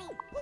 Ready.